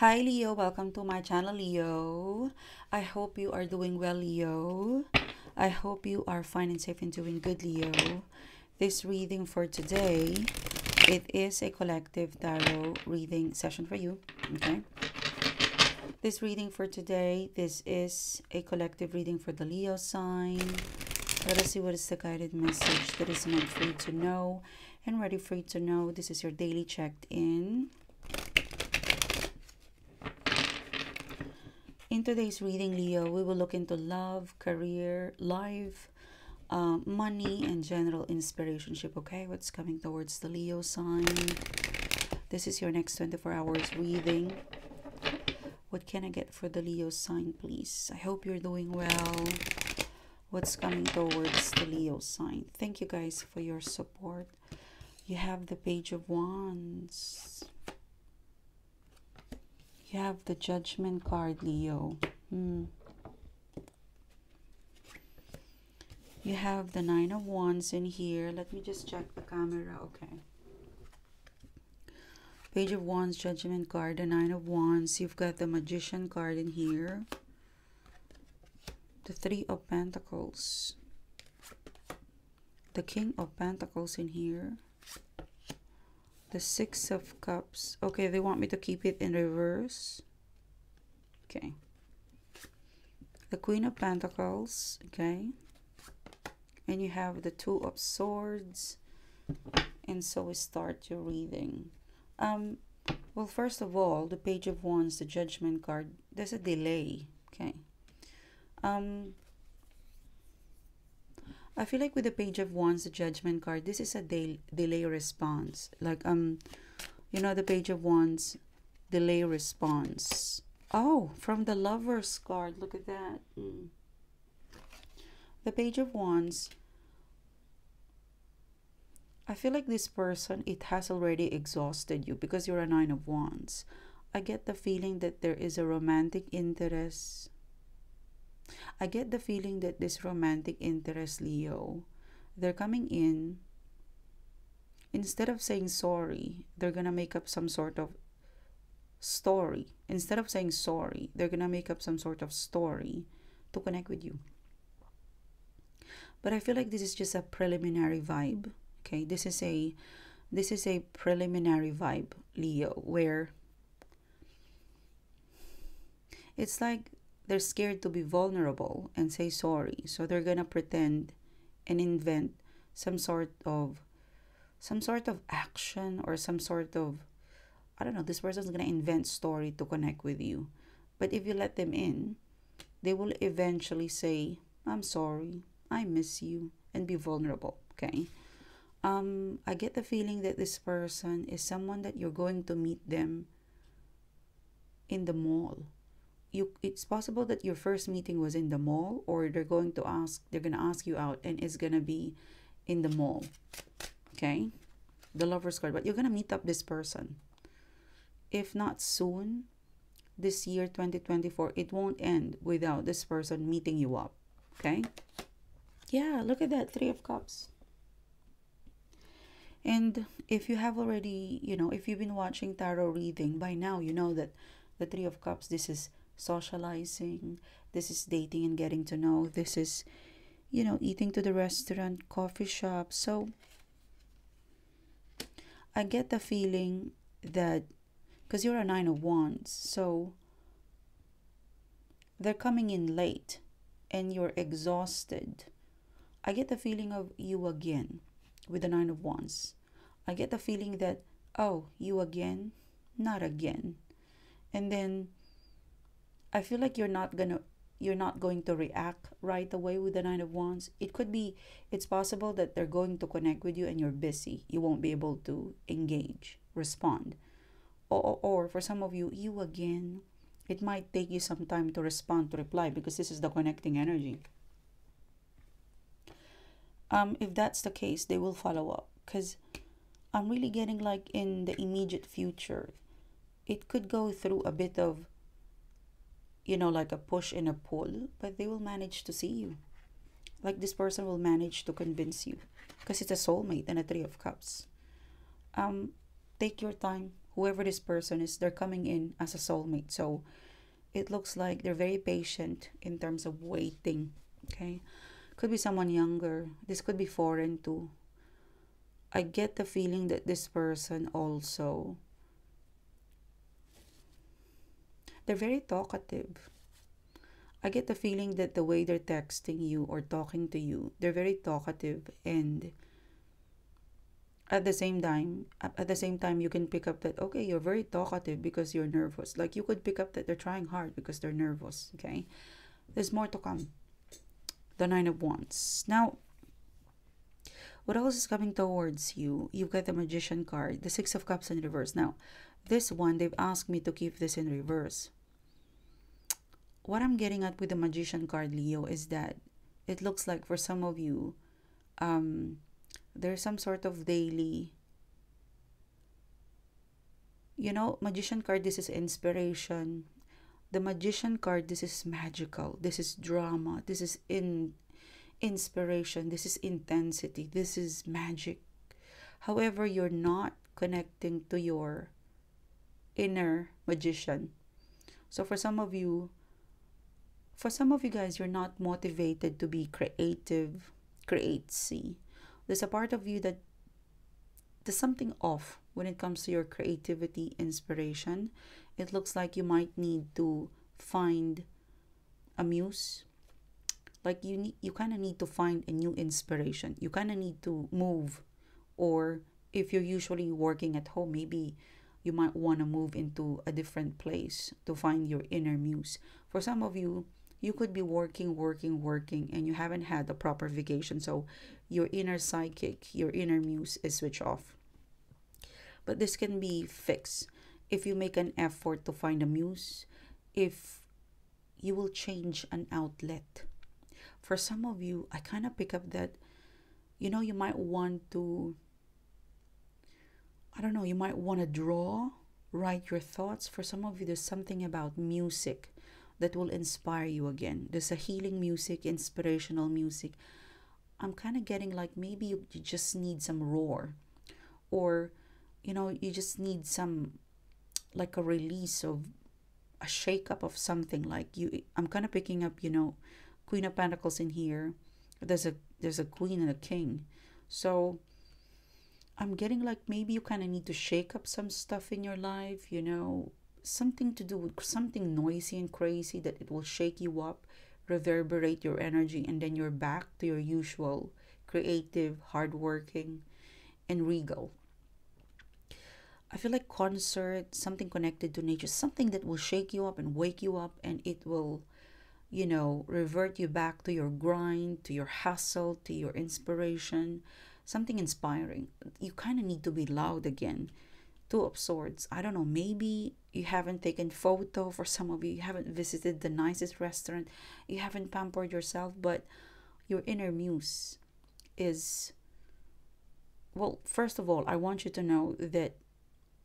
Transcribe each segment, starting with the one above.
Hi Leo, welcome to my channel Leo. I hope you are doing well Leo. I hope you are fine and safe and doing good Leo. This reading for today, it is a collective tarot reading session for you, okay? This reading for today, this is a collective reading for the Leo sign. Let us see what is the guided message that is meant for you to know and ready for you to know. This is your daily checked-in. In today's reading, Leo, we will look into love, career, life, uh, money, and general inspirationship. Okay, what's coming towards the Leo sign? This is your next 24 hours reading. What can I get for the Leo sign, please? I hope you're doing well. What's coming towards the Leo sign? Thank you guys for your support. You have the Page of Wands. You have the Judgment card, Leo. Hmm. You have the Nine of Wands in here. Let me just check the camera. Okay. Page of Wands, Judgment card, the Nine of Wands. You've got the Magician card in here. The Three of Pentacles. The King of Pentacles in here the six of cups. Okay they want me to keep it in reverse. Okay. The queen of pentacles. Okay. And you have the two of swords. And so we start your reading. Um well first of all the page of wands the judgment card there's a delay. Okay. Um I feel like with the Page of Wands, the Judgment card, this is a de delay response. Like, um, you know, the Page of Wands, delay response. Oh, from the Lover's card. Look at that. Mm. The Page of Wands, I feel like this person, it has already exhausted you because you're a Nine of Wands. I get the feeling that there is a romantic interest I get the feeling that this romantic interest, Leo, they're coming in. Instead of saying sorry, they're going to make up some sort of story. Instead of saying sorry, they're going to make up some sort of story to connect with you. But I feel like this is just a preliminary vibe. Okay, this is a this is a preliminary vibe, Leo, where it's like they're scared to be vulnerable and say sorry. So they're going to pretend and invent some sort of some sort of action or some sort of I don't know, this person's going to invent story to connect with you. But if you let them in, they will eventually say, "I'm sorry. I miss you." and be vulnerable, okay? Um I get the feeling that this person is someone that you're going to meet them in the mall you it's possible that your first meeting was in the mall or they're going to ask they're going to ask you out and it's going to be in the mall okay? The lover's card but you're going to meet up this person. If not soon this year 2024 it won't end without this person meeting you up okay? Yeah look at that three of cups. And if you have already you know if you've been watching tarot reading by now you know that the three of cups this is socializing. This is dating and getting to know. This is, you know, eating to the restaurant, coffee shop. So I get the feeling that because you're a nine of wands, so they're coming in late and you're exhausted. I get the feeling of you again with the nine of wands. I get the feeling that, oh, you again? Not again. And then I feel like you're not gonna you're not going to react right away with the nine of wands. It could be it's possible that they're going to connect with you and you're busy. You won't be able to engage respond. Or, or for some of you you again it might take you some time to respond to reply because this is the connecting energy. Um if that's the case they will follow up because i'm really getting like in the immediate future. It could go through a bit of you know, like a push and a pull, but they will manage to see you. Like this person will manage to convince you because it's a soulmate and a three of cups. Um, take your time, whoever this person is, they're coming in as a soulmate. So it looks like they're very patient in terms of waiting. Okay. Could be someone younger. This could be foreign too. I get the feeling that this person also they're very talkative. I get the feeling that the way they're texting you or talking to you, they're very talkative and at the same time at the same time you can pick up that okay you're very talkative because you're nervous. Like you could pick up that they're trying hard because they're nervous okay? There's more to come. The nine of wands. Now what else is coming towards you? You've got the magician card the six of cups in reverse. Now this one they've asked me to keep this in reverse what i'm getting at with the magician card leo is that it looks like for some of you um there's some sort of daily you know magician card this is inspiration. The magician card this is magical. This is drama. This is in inspiration. This is intensity. This is magic. However you're not connecting to your inner magician. So for some of you for some of you guys you're not motivated to be creative create see there's a part of you that there's something off when it comes to your creativity inspiration. It looks like you might need to find a muse. Like you need you kind of need to find a new inspiration. You kind of need to move. Or if you're usually working at home maybe you might want to move into a different place to find your inner muse. For some of you you could be working working working and you haven't had a proper vacation so your inner psychic, your inner muse is switched off. But this can be fixed if you make an effort to find a muse, if you will change an outlet. For some of you, I kind of pick up that, you know, you might want to, I don't know, you might want to draw, write your thoughts. For some of you, there's something about music that will inspire you again. There's a healing music, inspirational music. I'm kind of getting like maybe you, you just need some roar. Or you know you just need some like a release of a shake up of something like you I'm kind of picking up you know queen of pentacles in here. There's a there's a queen and a king. So I'm getting like maybe you kind of need to shake up some stuff in your life you know something to do with something noisy and crazy that it will shake you up reverberate your energy and then you're back to your usual creative, hardworking, and regal. I feel like concert, something connected to nature, something that will shake you up and wake you up and it will, you know, revert you back to your grind, to your hustle, to your inspiration, something inspiring. You kind of need to be loud again two of swords. I don't know maybe you haven't taken photo for some of you you haven't visited the nicest restaurant you haven't pampered yourself but your inner muse is well first of all i want you to know that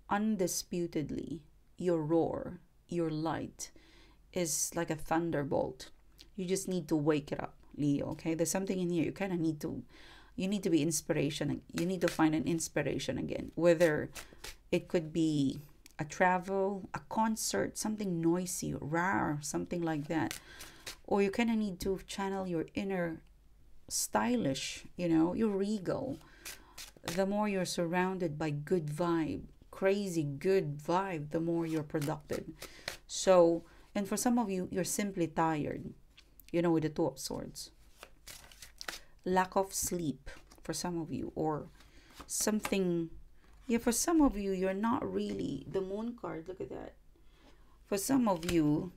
undisputedly your roar your light is like a thunderbolt. You just need to wake it up leo okay? There's something in here you kind of need to you need to be inspiration you need to find an inspiration again whether it could be a travel, a concert, something noisy, rare, something like that. Or you kind of need to channel your inner stylish, you know, your regal. The more you're surrounded by good vibe, crazy good vibe, the more you're productive. So, and for some of you, you're simply tired, you know, with the Two of Swords. Lack of sleep for some of you, or something yeah, for some of you, you're not really the moon card. Look at that. For some of you,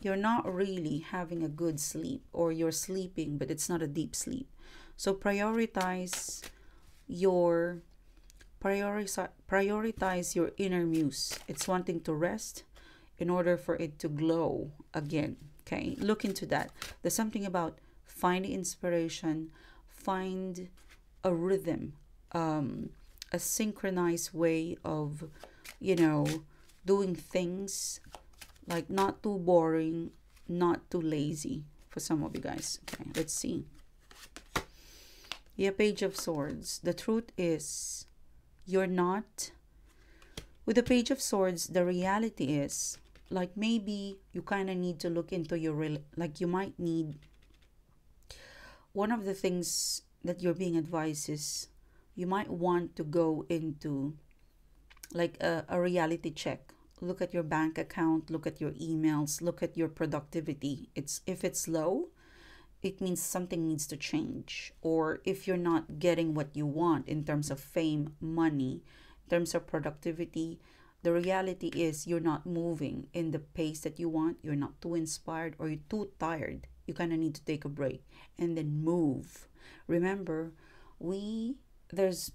you're not really having a good sleep or you're sleeping, but it's not a deep sleep. So prioritize your prioritize prioritize your inner muse. It's wanting to rest in order for it to glow again. Okay, look into that. There's something about find inspiration, find a rhythm. Um, a synchronized way of, you know, doing things like not too boring, not too lazy for some of you guys. Okay, let's see. Yeah, Page of Swords. The truth is, you're not With the Page of Swords, the reality is like maybe you kind of need to look into your like you might need one of the things that you're being advised is you might want to go into like a, a reality check. Look at your bank account look at your emails look at your productivity. It's if it's low it means something needs to change. Or if you're not getting what you want in terms of fame money in terms of productivity the reality is you're not moving in the pace that you want. You're not too inspired or you're too tired you kind of need to take a break and then move remember we there's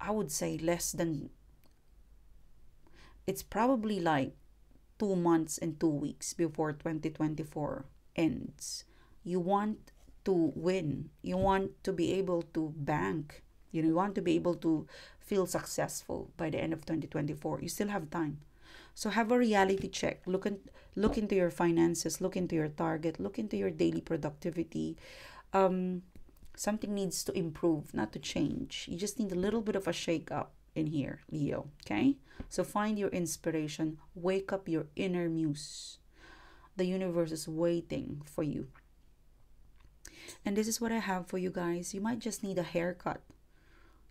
i would say less than it's probably like two months and two weeks before 2024 ends. You want to win. You want to be able to bank. You know, you want to be able to feel successful by the end of 2024. You still have time. So have a reality check. Look and look into your finances, look into your target, look into your daily productivity. Um, something needs to improve, not to change. You just need a little bit of a shake up in here, Leo. Okay? So find your inspiration, wake up your inner muse. The universe is waiting for you. And this is what I have for you guys. You might just need a haircut,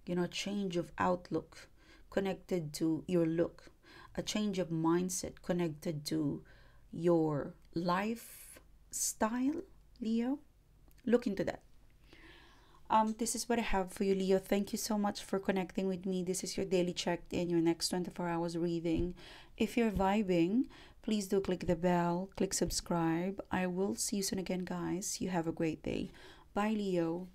you know, change of outlook connected to your look, a change of mindset connected to your lifestyle, Leo. Look into that. Um this is what i have for you leo. Thank you so much for connecting with me. This is your daily check in your next 24 hours reading. If you're vibing please do click the bell click subscribe. I will see you soon again guys. You have a great day. Bye leo